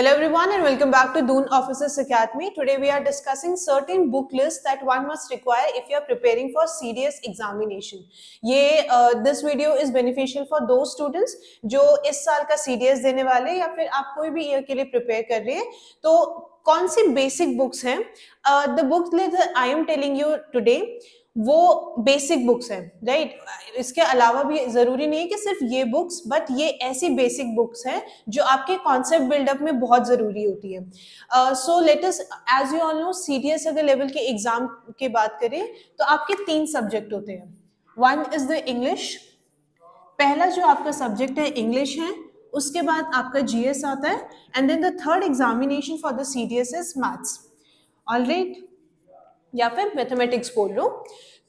Hello everyone and welcome back to Dune Officers Academy. Today we are discussing certain book lists that one must require if you are preparing for CDS examination. ये uh, this video is beneficial for those students जो इस साल का CDS देने वाले या फिर आप कोई भी ईयर के लिए प्रिपेयर कर रहे हैं तो कौन सी बेसिक बुक्स हैं the book list I am telling you today वो बेसिक बुक्स हैं राइट इसके अलावा भी ज़रूरी नहीं है कि सिर्फ़ ये बुक्स बट ये ऐसी बेसिक बुक्स हैं जो आपके कॉन्सेप्ट बिल्डअप में बहुत ज़रूरी होती है। So latest as you all know serious अगर लेवल के एग्ज़ाम की बात करें तो आपके तीन सब्जेक्ट होते हैं। वन इज़ द इंग्लिश पहला जो आपका सब्जेक्ट है इंग्लिश है, उसके बाद आपका जीएस आता है and then the third examination for the serious is maths all right या फिर मैथमेटिक्स बोल लो।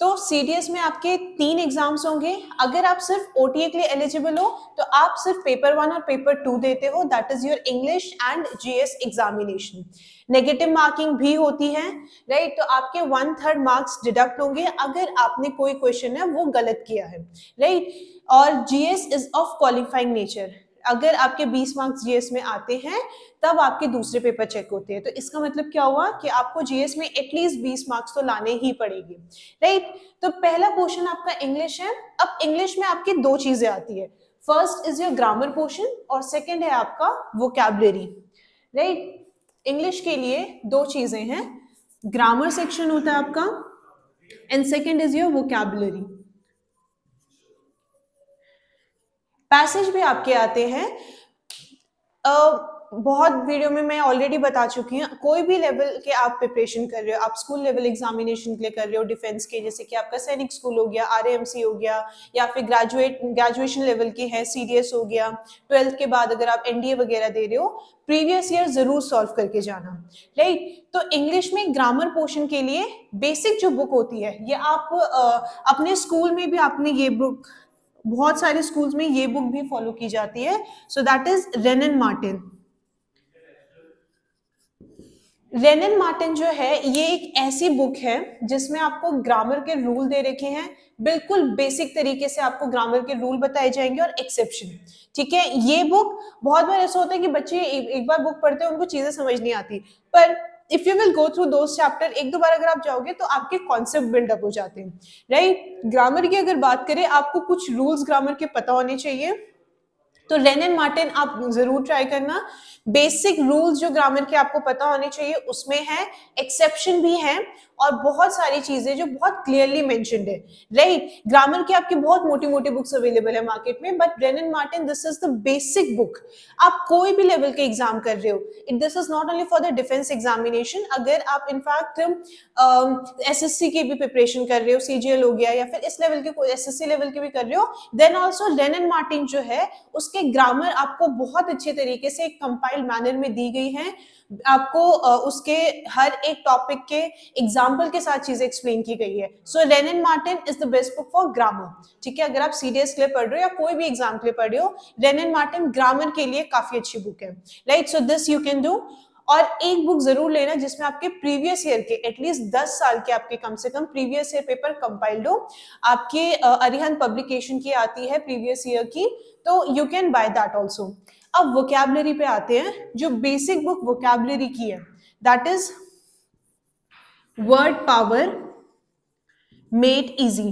तो सीडीएस में आपके तीन एग्ज़ाम्स होंगे। अगर आप सिर्फ़ ओटीए के लिए एलिजिबल हो तो आप सिर्फ़ पेपर वन और पेपर टू देते हो। That is your English and GS examination negative marking भी होती है राइट right? तो आपके वन थर्ड मार्क्स डिडक्ट होंगे। अगर आपने कोई क्वेश्चन है, वो गलत किया है राइट right? और GS is of qualifying nature अगर आपके 20 मार्क्स जीएस में आते हैं, तब आपके दूसरे पेपर चेक होते हैं। तो इसका मतलब क्या हुआ कि आपको जीएस में एटलीस्ट 20 मार्क्स तो लाने ही पड़ेगी राइट तो पहला पोर्शन आपका इंग्लिश है। अब इंग्लिश में आपकी दो चीज़ें आती है। First is your grammar portion और सेकेंड है आपका वोकेबलरी राइट इंग्लिश के लिए दो चीज़ें हैं। ग्रामर सेक्शन होता है आपका and second is your vocabulary passage भी आपके आते हैं। uh, बहुत वीडियो में मैं ऑलरेडी बता चुकी हूँ कोई भी लेवल के आप प्रिपरेशन कर रहे हो आप स्कूल लेवल एग्जामिनेशन के लिए कर रहे हो डिफेंस के जैसे कि आपका सैनिक स्कूल हो गया आर हो गया या फिर ग्रेजुएट ग्रेजुएशन लेवल के हैं सी हो गया ट्वेल्थ के बाद अगर आप एनडीए वगैरह दे रहे हो प्रीवियस ईयर ज़रूर सॉल्व करके जाना। राइट तो इंग्लिश में ग्रामर पोर्शन के लिए बेसिक जो बुक होती है ये आप आ, अपने स्कूल में भी आपने ये बुक बहुत सारे स्कूल्स में ये बुक भी फॉलो की जाती है. So that is Wren Martin Wren Martin जो है, ये एक ऐसी बुक है जिसमें आपको ग्रामर के रूल दे रखे हैं. बिल्कुल बेसिक तरीके से आपको ग्रामर के रूल बताए जाएँगे और एक्सेप्शन ठीक है? ये बुक बहुत बार ऐसा होता है कि बच्चे एक बार बुक पढ़ते हैं, उनको चीज़ें समझ नहीं आती. पर if you will go through दो चैप्टर एक दो बार अगर आप जाओगे तो आपके कॉन्सेप्ट बिल्डअप हो जाते हैं राइट ग्रामर की अगर बात करें, आपको कुछ रूल्स ग्रामर के पता होने चाहिए। तो रेन एंड मार्टिन आप ज़रूर ट्राई करना। बेसिक रूल्स जो ग्रामर के आपको पता होने चाहिए, उसमें है एक्सेप्शन भी है, और बहुत सारी चीज़ें जो बहुत क्लियरली मेंशनड है। राइट ग्रामर की आपकी बहुत मोटी मोटी बुक्स अवेलेबल है मार्केट में but brain and Martin this is the basic book आप कोई भी लेवल के एग्ज़ाम कर रहे हो it this is not only for the defence examination अगर आप इनफैक्ट एस एस सी की भी प्रिपरेशन कर रहे हो सीजीएल हो गया, या फिर इस लेवल के एस एस सी लेवल के भी कर रहे हो then also Wren and Martin जो है, उसके ग्रामर आपको बहुत अच्छे तरीके से कंपाइल्ड मैनर में दी गई है। आपको उसके हर एक टॉपिक के एग्ज़ाम्पल के साथ चीज़ें एक्सप्लेन की गई है। So Wren and Martin is the best book for grammar ठीक है? अगर आप सीडीएस के लिए पढ़ रहे हो या कोई भी एग्ज़ाम के लिए पढ़ रहे हो रेन एंड मार्टिन ग्रामर के लिए काफ़ी अच्छी बुक है। Right so this you can do और एक बुक ज़रूर लेना जिसमें आपके प्रीवियस ईयर के एटलीस्ट दस साल के आपके कम से कम प्रीवियस ईयर पेपर कंपाइल्ड हो। आपके अरिहंत पब्लिकेशन की आती है प्रीवियस ईयर की तो you can buy that also अब वोकेबलरी पे आते हैं, जो बेसिक बुक वोकेबलरी की है। That is word power made easy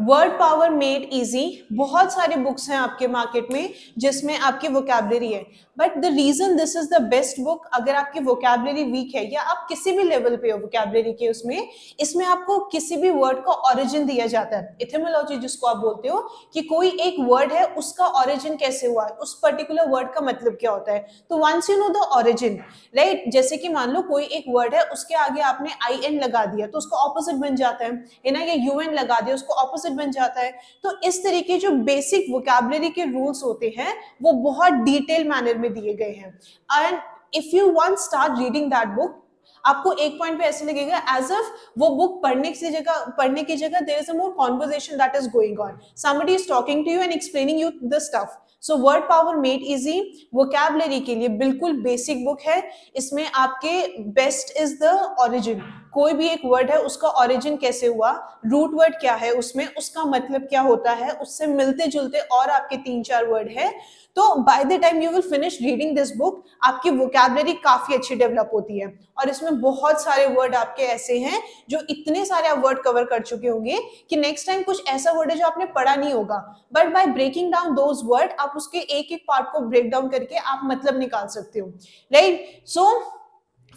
word power made easy बहुत सारे बुक्स हैं आपके मार्केट में जिसमें आपकी वोकेबलरी है। But the reason this is the best book अगर आपकी वोकेबलरी वीक है या आप किसी भी लेवल पे हो वोकेबलरी के उसमें, इसमें आपको किसी भी वर्ड का ऑरिजिन दिया जाता है। इथेमोलॉजी जिसको आप बोलते हो कि कोई एक वर्ड है, उसका ऑरिजिन कैसे हुआ? है उस पर्टिकुलर वर्ड का मतलब क्या होता है? तो once you know the origin right जैसे कि मान लो कोई एक वर्ड है, उसके आगे आपने आई एन लगा दिया तो उसका ऑपोजिट बन जाता है। ना? ये यू एन लगा दिया, उसको ऑपोजिट बन जाता है। तो इस तरीके जो बेसिक वोकेबलरी के रूल्स होते हैं, वो बहुत डिटेल मैनर में दिए गए हैं। And if you one start reading that book आपको एक पॉइंट पे ऐसे लगेगा एज अफ वो बुक पढ़ने की जगह, पढ़ने की जगह there is a more conversation that is going on somebody is talking to you and explaining you the stuff so word power made easy vocabulary के लिए बिल्कुल बेसिक बुक है। इसमें आपके बेस्ट इज़ द ओरिजिन कोई भी एक word है, उसका ओरिजिन कैसे हुआ रूट वर्ड क्या है, उसमें उसका मतलब क्या होता है, उससे मिलते जुलते और आपके तीन चार वर्ड है। तो by the time you will finish reading this book आपकी वोकेबलरी काफ़ी अच्छी डेवलप होती है। और इसमें बहुत सारे वर्ड आपके ऐसे हैं, जो इतने सारे आप वर्ड कवर कर चुके होंगे कि नेक्स्ट टाइम कुछ ऐसा वर्ड है जो आपने पढ़ा नहीं होगा। But by breaking down those word आप उसके एक एक पार्ट को ब्रेक डाउन करके आप मतलब निकाल सकते हो। Right so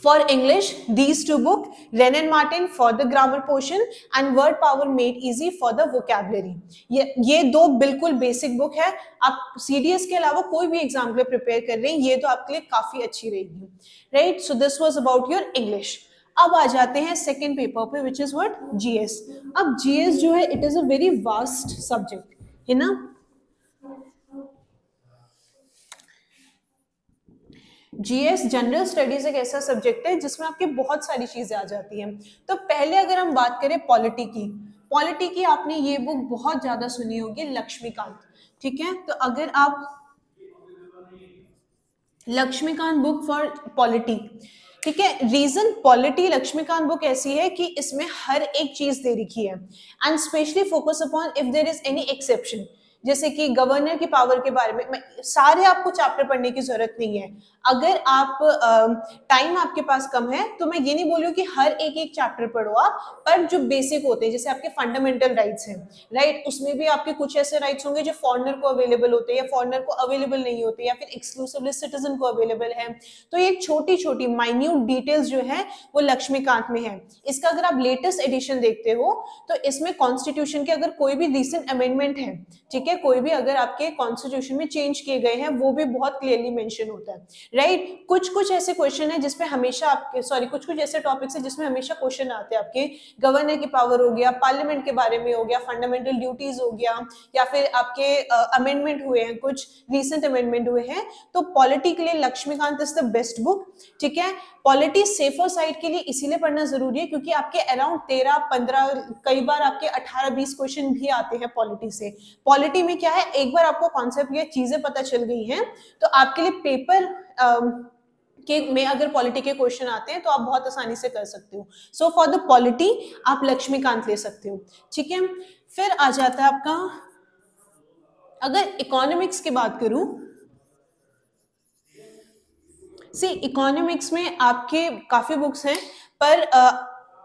For English, these two book, Ren and Martin for the grammar portion and Word Power Made Easy for the vocabulary. ये ये दो बिल्कुल बेसिक बुक है आप सीडीएस के अलावा कोई भी एग्ज़ाम के लिए प्रिपेयर कर रहे हैं ये तो आपके लिए काफ़ी अच्छी रहेगी right so this was about your English अब आ जाते हैं सेकेंड पेपर पे विच इज़ व्हाट जीएस अब जीएस जो है it is a very vast subject है ना जीएस जनरल स्टडीज़ एक ऐसा सब्जेक्ट है जिसमें आपके बहुत सारी चीज़ें आ जाती हैं। तो पहले अगर हम बात करें पॉलिटी की पॉलिटी की आपने ये बुक बहुत ज़्यादा सुनी होगी, लक्ष्मीकांत, ठीक है? तो अगर आप लक्ष्मीकांत बुक फॉर पॉलिटी, ठीक है? रीजन पॉलिटी लक्ष्मीकांत बुक ऐसी है कि इसमें हर एक चीज़ दे रखी है। And specially focus upon if there is any exception जैसे कि गवर्नर की पावर के बारे में सारे आपको चैप्टर पढ़ने की ज़रूरत नहीं है। अगर आप टाइम आपके पास कम है तो मैं ये नहीं बोल रही कि हर एक एक चैप्टर पढ़ो आप, पर जो बेसिक होते हैं, जैसे आपके फंडामेंटल राइट्स हैं राइट उसमें भी आपके कुछ ऐसे राइट्स होंगे जो फॉरनर को अवेलेबल होते हैं, या फॉरनर को अवेलेबल नहीं होते, या फिर एक्सक्लूसिवली सिटीजन को अवेलेबल है। तो ये छोटी छोटी माइन्यूट डिटेल्स जो है, वो लक्ष्मीकांत में है। इसका अगर आप लेटेस्ट एडिशन देखते हो तो इसमें कॉन्स्टिट्यूशन के अगर कोई भी रिसेंट अमेंडमेंट है, ठीक है? कोई भी अगर आपके कॉन्स्टिट्यूशन में चेंज किए गए हैं वो भी बहुत क्लियरली मेंशन होता है। Right right? कुछ कुछ ऐसे क्वेश्चन है जिसपे हमेशा आपके सॉरी कुछ कुछ ऐसे टॉपिक्स है जिसमें हमेशा क्वेश्चन आते हैं आपके। गवर्नर की पावर हो गया पार्लियामेंट के बारे में हो गया फंडामेंटल ड्यूटीज़ हो गया या फिर आपके अमेंडमेंट uh, हुए हैं कुछ रिसेंट अमेंडमेंट हुए हैं। तो पॉलिटी के लिए Laxmikanth is the best book ठीक है? पॉलिटी सेफर साइड के लिए इसीलिए पढ़ना ज़रूरी है क्योंकि आपके अराउंड तेरह पंद्रह कई बार आपके अठारह बीस क्वेश्चन भी आते हैं पॉलिटी से। पॉलिटी में क्या है एक बार आपको कॉन्सेप्ट या चीज़ें पता चल गई हैं तो आपके लिए पेपर के में अगर पॉलिटी के क्वेश्चन आते हैं तो आप बहुत आसानी से कर सकते हो। सो फॉर द पॉलिटी आप लक्ष्मीकांत ले सकते हो। ठीक है? फिर आ जाता है आपका अगर इकोनॉमिक्स की बात करूँ सी इकोनॉमिक्स में आपके काफ़ी बुक्स हैं पर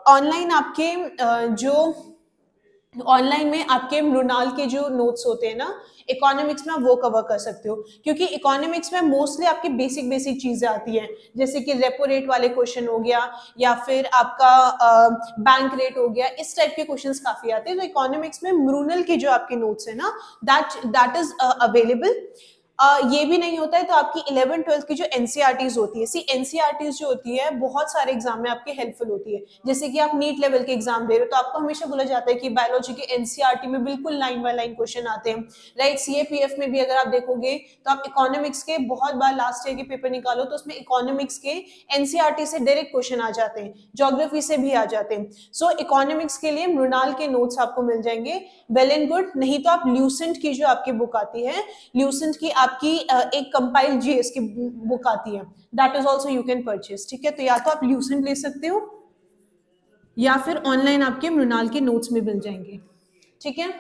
ऑनलाइन आपके आ, जो ऑनलाइन में आपके मृणाल के जो नोट्स होते हैं ना इकोनॉमिक्स में आप वो कवर कर सकते हो। क्योंकि इकोनॉमिक्स में मोस्टली आपकी बेसिक बेसिक चीज़ें आती हैं। जैसे कि रेपो रेट वाले क्वेश्चन हो गया, या फिर आपका बैंक रेट हो गया, इस टाइप के क्वेश्चन काफ़ी आते हैं। तो इकोनॉमिक्स में मृणल के जो आपके नोट्स है ना दैट दैट इज़ अवेलेबल ये भी नहीं होता है तो आपकी इलेवन ट्वेल्थ की जो एनसीआरटीज e होती है सी एनसीआरटीज e जो होती है, बहुत सारे एग्ज़ाम में आपके हेल्पफुल होती है। जैसे कि आप नीट लेवल के एग्ज़ाम दे रहे हो तो आपको हमेशा बोला जाता है कि बायोलॉजी के एनसीआरटी e में बिल्कुल लाइन बाय लाइन क्वेश्चन आते हैं। राइट सीएपीएफ में भी अगर आप देखोगे तो आप इकोनॉमिक्स के बहुत बार लास्ट ईयर के पेपर निकालो तो उसमें इकोनॉमिक्स के एनसीआरटी से डायरेक्ट क्वेश्चन आ जाते हैं जोग्राफी से भी आ जाते हैं। सो इकोनॉमिक्स के लिए मृणाल के नोट्स आपको मिल जाएँगे। वेल एंड गुड नहीं तो आप ल्यूसेंट की जो आपकी बुक आती है ल्यूसेंट की आपकी एक कंपाइल जीएस की बुक आती है। That is also you can purchase ठीक है? तो या तो आप ल्यूसेंट ले सकते हो, या फिर ऑनलाइन आपके मृणाल के नोट्स में मिल जाएँगे, ठीक है?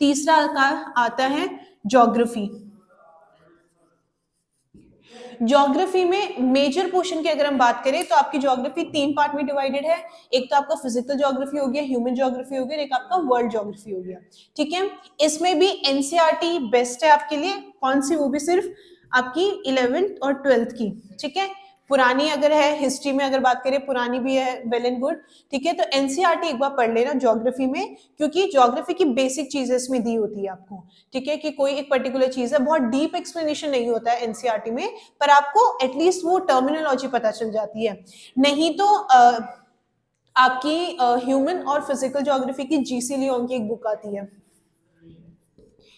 तीसरा का आता है जोग्राफी ज्योग्राफी में मेजर पोर्शन की अगर हम बात करें तो आपकी ज्योग्राफी तीन पार्ट में डिवाइडेड है। एक तो आपका फ़िज़िकल ज्योग्राफी हो गया ह्यूमन ज्योग्राफी हो गया एक आपका वर्ल्ड ज्योग्राफी हो गया। ठीक है? इसमें भी एनसीआरटी बेस्ट है आपके लिए। कौन सी? वो भी सिर्फ़ आपकी इलेवेंथ और ट्वेल्थ की। ठीक है? पुरानी अगर है हिस्ट्री में अगर बात करें पुरानी भी है वेल एंड गुड ठीक है? तो एनसीआरटी एक बार पढ़ लेना ज्योग्राफी में क्योंकि ज्योग्राफी की बेसिक चीज़ें इसमें दी होती है आपको ठीक है? कि कोई एक पर्टिकुलर चीज़ है बहुत डीप एक्सप्लेनेशन नहीं होता है एनसीआरटी में पर आपको एटलीस्ट वो टर्मिनोलॉजी पता चल जाती है। नहीं तो आ, आपकी ह्यूमन और फ़िज़िकल ज्योग्राफी की जीसी लियोन की एक बुक आती है।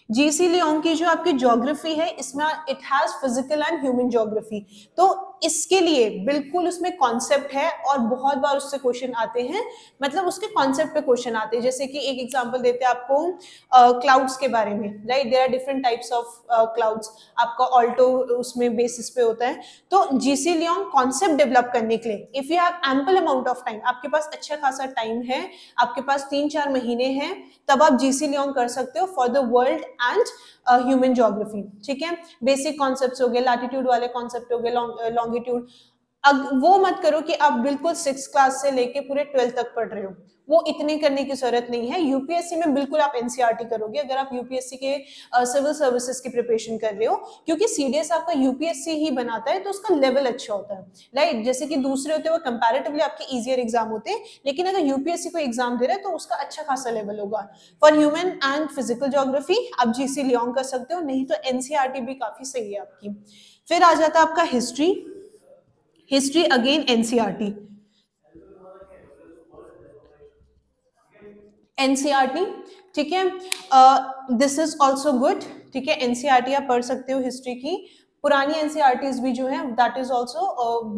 जीसी लियोंग की जो आपकी ज्योग्राफी है इसमें it has physical and human geography तो इसके लिए बिल्कुल उसमें कॉन्सेप्ट है और बहुत बार उससे क्वेश्चन आते हैं। मतलब उसके कॉन्सेप्ट पे क्वेश्चन आते हैं। जैसे कि एक एग्जांपल देते हैं आपको क्लाउड्स uh, के बारे में right there are different types of clouds आपका ऑल्टो उसमें बेसिस पे होता है। तो जीसी लियोन कॉन्सेप्ट डेवलप करने के लिए if you have ample amount of time आपके पास अच्छा खासा टाइम है आपके पास तीन चार महीने हैं तब आप जीसी लियोन कर सकते हो for the world and human geography ठीक है? बेसिक कॉन्सेप्ट हो गए लैटिट्यूड वाले कॉन्सेप्ट हो गए लॉन्गिट्यूड अब वो मत करो कि आप बिल्कुल सिक्स क्लास से लेके पूरे ट्वेल्थ तक पढ़ रहे हो। वो इतने करने की ज़रूरत नहीं है। यूपीएससी में बिल्कुल आप एनसीआरटी करोगे, अगर आप यूपीएससी के सिविल सर्विसेज़ की प्रिपरेशन कर रहे हो, क्योंकि सीडीएस आपका यूपीएससी ही बनाता है तो उसका लेवल अच्छा होता है। राइट जैसे कि दूसरे होते हैं, वो कंपेरेटिवली आपके इजियर एग्ज़ाम होते हैं, लेकिन अगर यूपीएससी को एग्ज़ाम दे रहे तो उसका अच्छा खासा लेवल होगा। For human and physical geography आप जीसी लियोंग कर सकते हो, नहीं तो एनसीआरटी भी काफ़ी सही है आपकी। फिर आ जाता है आपका history history again NCERT NCERT ठीक है? दिस इज़ ऑल्सो गुड ठीक है? एनसीआरटी आप पढ़ सकते हो हिस्ट्री की। पुरानी एनसीआरटीज भी जो है दैट इज़ ऑल्सो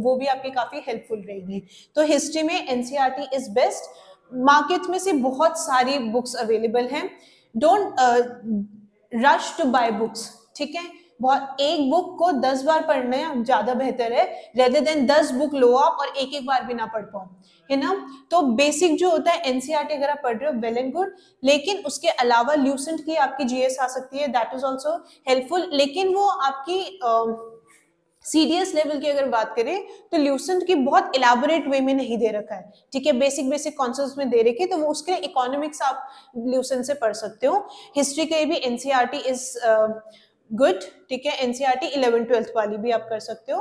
वो भी आपके काफ़ी हेल्पफुल रहेगी। तो हिस्ट्री में एनसीआरटी इज़ बेस्ट मार्केट में से बहुत सारी बुक्स अवेलेबल हैं। Don't rush to buy books ठीक है? बहुत, एक बुक को दस बार पढ़ना ज़्यादा बेहतर है रेदर देन दस बुक लो आप और एक एक बार भी ना पढ़ पाओ, है ना? तो बेसिक जो होता है एनसीआरटी अगर आप पढ़ रहे हो वेल एंड गुड लेकिन उसके अलावा ल्यूसेंट की आपकी जीएस आ सकती है दैट इज़ ऑल्सो हेल्पफुल लेकिन वो आपकी सीडीएस लेवल की अगर बात करें तो ल्यूसेंट की बहुत इलाबोरेट वे में नहीं दे रखा है, ठीक है? बेसिक बेसिक कॉन्सेप्ट में दे रखे तो वो उसके लिए इकोनॉमिक्स आप ल्यूसेंट से पढ़ सकते हो। हिस्ट्री के भी एनसीआरटी इज़ गुड, ठीक है? एनसीआरटी इलेवन ट्वेल्थ वाली भी आप कर सकते हो।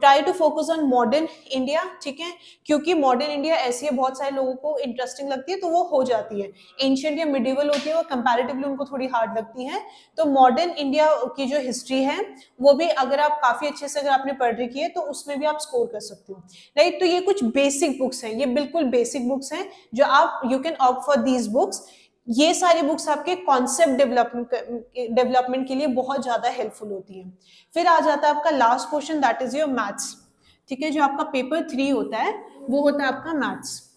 Try to focus on modern India ठीक है? क्योंकि मॉडर्न इंडिया ऐसी है, बहुत सारे लोगों को इंटरेस्टिंग लगती है तो वो हो जाती है। एंशियंट या मिडिवल होती है, वो कंपैरेटिवली उनको थोड़ी हार्ड लगती है। तो मॉडर्न इंडिया की जो हिस्ट्री है, वो भी अगर आप काफ़ी अच्छे से अगर आपने पढ़ रखी है तो उसमें भी आप स्कोर कर सकते हो। राइट तो ये कुछ बेसिक बुक्स हैं, ये बिल्कुल बेसिक बुक्स हैं, जो आप you can opt for these books ये सारी बुक्स आपके कॉन्सेप्ट डेवलपमेंट डेवलपमेंट के लिए बहुत ज़्यादा हेल्पफुल होती है। फिर आ जाता है आपका last question that is your maths ठीक है, जो आपका पेपर थ्री होता है, वो होता है आपका मैथ्स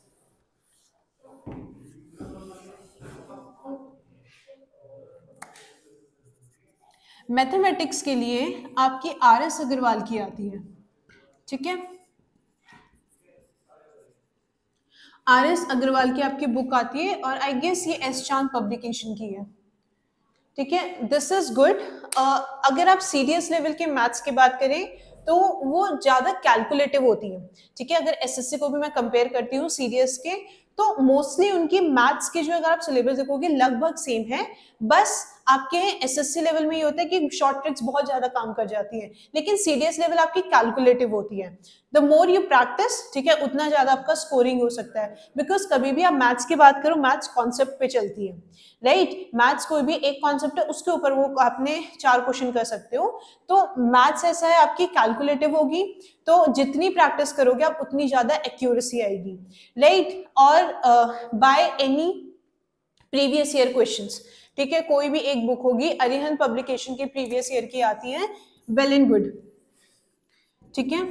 मैथमेटिक्स के लिए आपकी आर एस अग्रवाल की आती है। ठीक है? आर एस अग्रवाल की आपकी बुक आती है और आई गेस ये एस चाँद पब्लिकेशन की है। ठीक है? दिस इज़ गुड अगर आप सीरियस लेवल के मैथ्स की बात करें तो वो ज़्यादा कैलकुलेटिव होती है। ठीक है? अगर एसएससी को भी मैं कंपेयर करती हूँ सीरियस के तो मोस्टली उनकी मैथ्स के जो अगर आप सिलेबस देखोगे, लगभग सेम है। बस आपके एसएससी लेवल में ये होता है कि शॉर्ट ट्रिक्स बहुत ज़्यादा काम कर जाती है, लेकिन सीडीएस लेवल आपकी कैलकुलेटिव होती है। द मोर यू प्रैक्टिस ठीक है, उतना ज़्यादा आपका स्कोरिंग हो सकता है। बिकॉज़ कभी भी आप मैथ्स की बात करो मैथ्स कॉन्सेप्ट पे चलती है। Right right? मैथ्स कोई भी एक कॉन्सेप्ट है, उसके ऊपर वो आपने चार क्वेश्चन कर सकते हो। तो मैथ्स ऐसा है, आपकी कैलकुलेटिव होगी तो जितनी प्रैक्टिस करोगे, आप उतनी ज़्यादा एक्यूरेसी आएगी। Right right? और buy any previous year questions ठीक है, कोई भी एक बुक होगी अरिहन पब्लिकेशन की प्रीवियस ईयर की आती है वेल एंड गुड ठीक है?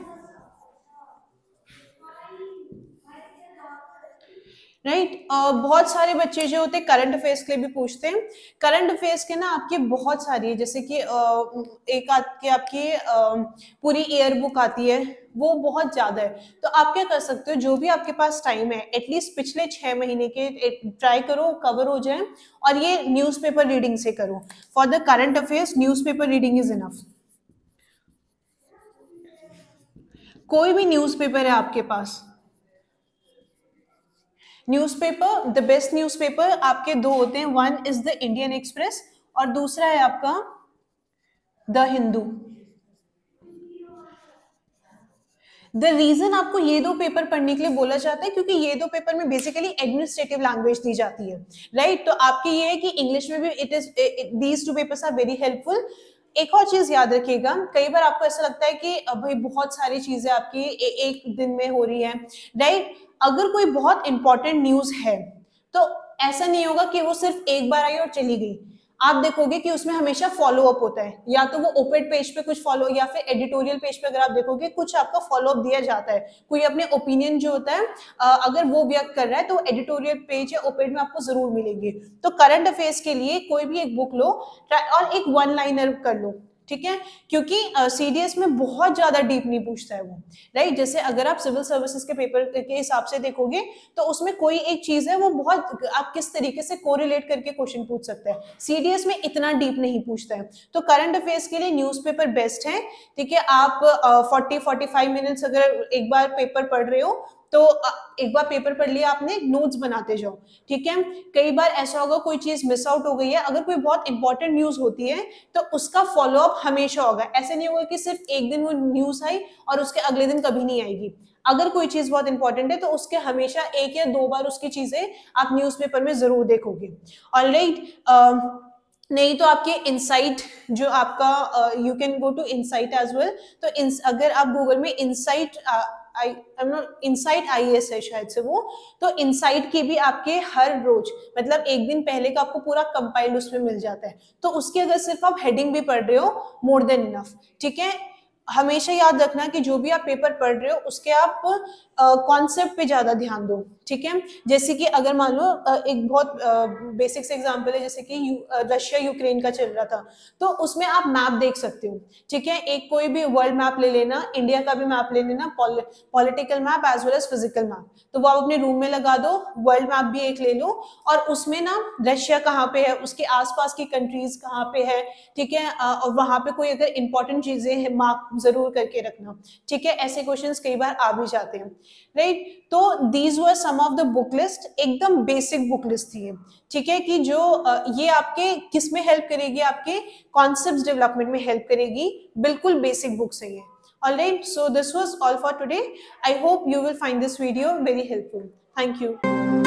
Right right? uh, बहुत सारे बच्चे जो होते हैं करंट अफेयर्स के लिए भी पूछते हैं। करंट अफेयर्स के ना आपके बहुत सारी है जैसे कि uh, एक आती आपकी uh, पूरी ईयर बुक आती है वो बहुत ज़्यादा है। तो आप क्या कर सकते हो जो भी आपके पास टाइम है एटलीस्ट पिछले छह महीने के ट्राई करो कवर हो जाए और ये न्यूज़पेपर रीडिंग से करो। For the current affairs newspaper reading is enough कोई भी न्यूज़पेपर है आपके पास न्यूज़पेपर द बेस्ट न्यूज़पेपर आपके दो होते हैं। One is the Indian Express और दूसरा है आपका द हिंदू द रीजन आपको ये दो पेपर पढ़ने के लिए बोला जाता है क्योंकि ये दो पेपर में बेसिकली एडमिनिस्ट्रेटिव लैंग्वेज दी जाती है। Right right? तो आपके ये है कि इंग्लिश में भी it is these two papers are very helpful एक और चीज़ याद रखिएगा कई बार आपको ऐसा लगता है कि भाई बहुत सारी चीज़ें आपकी ए, एक दिन में हो रही है। राइट अगर कोई बहुत इंपॉर्टेंट न्यूज़ है तो ऐसा नहीं होगा कि वो सिर्फ़ एक बार आई और चली गई। आप देखोगे कि उसमें हमेशा फॉलो अप होता है। या तो वो ओपेड पेज पे कुछ फॉलो या फिर एडिटोरियल पेज पे अगर आप देखोगे, कुछ आपका फॉलो अप दिया जाता है। कोई अपने ओपिनियन जो होता है अगर वो व्यक्त कर रहा है तो एडिटोरियल पेज या ओपेड में आपको ज़रूर मिलेंगे। तो करंट अफेयर्स के लिए कोई भी एक बुक लो और एक वन लाइनर कर लो। ठीक है? क्योंकि सीडीएस uh, में बहुत ज़्यादा डीप नहीं पूछता है वो राइट जैसे अगर आप सिविल सर्विसेज़ के पेपर के हिसाब से देखोगे तो उसमें कोई एक चीज़ है वो बहुत आप किस तरीके से कोरिलेट करके क्वेश्चन पूछ सकते हैं। सीडीएस में इतना डीप नहीं पूछता है। तो करंट अफेयर्स के लिए न्यूज़पेपर बेस्ट है। ठीक है आप फोर्टी फोर्टी फाइव मिनट्स अगर एक बार पेपर पढ़ रहे हो तो एक बार पेपर पढ़ लिया आपने नोट्स बनाते जाओ, ठीक है? कई बार ऐसा होगा, कोई चीज़ मिस आउट हो गई है, अगर कोई बहुत इंपॉर्टेंट न्यूज़ होती है तो उसका फॉलो अप हमेशा होगा। ऐसे नहीं होगा कि सिर्फ़ एक दिन वो न्यूज़ आई और उसके अगले दिन कभी नहीं आएगी। अगर कोई चीज़ बहुत इंपॉर्टेंट है तो उसके हमेशा एक या दो बार उसकी चीज़ें आप न्यूज़पेपर में ज़रूर देखोगे। और राइट नहीं तो आपके इनसाइट जो आपका you can go to insight as well तो अगर आप गूगल में insight I insight I S है शायद से वो। तो इनसाइट की भी आपके हर रोज मतलब एक दिन पहले का आपको पूरा कंपाइल्ड उसमें मिल जाता है। तो उसके अगर सिर्फ़ आप हेडिंग भी पढ़ रहे हो मोर देन इनफ ठीक है? हमेशा याद रखना कि जो भी आप पेपर पढ़ रहे हो, उसके आप कॉन्सेप्ट पे ज़्यादा ध्यान दो, ठीक है? जैसे कि अगर मान लो एक बहुत बेसिक से एग्जांपल है, जैसे कि रशिया यूक्रेन का चल रहा था तो उसमें आप मैप देख सकते हो, ठीक है? एक कोई भी वर्ल्ड मैप ले लेना इंडिया का भी मैप ले लेना political map as well as physical map तो वो आप अपने रूम में लगा दो वर्ल्ड मैप भी एक ले लो, और उसमें ना, रशिया कहाँ पे है, उसके आसपास की कंट्रीज़ कहाँ पे है, ठीक है? और वहाँ पे कोई अगर इंपॉर्टेंट चीज़ें हैं मार्क ज़रूर करके रखना, ठीक है? ऐसे क्वेश्चंस कई बार आ भी जाते हैं। राइट तो these were some of the book list एकदम बेसिक बुक लिस्ट थी ठीक है कि जो ये आपके किसमें हेल्प करेगी? आपके कॉन्सेप्ट डेवलपमेंट में हेल्प करेगी। बिल्कुल बेसिक बुक्स है ये। All right? So this was all for today. I hope you will find this video very helpful. Thank you.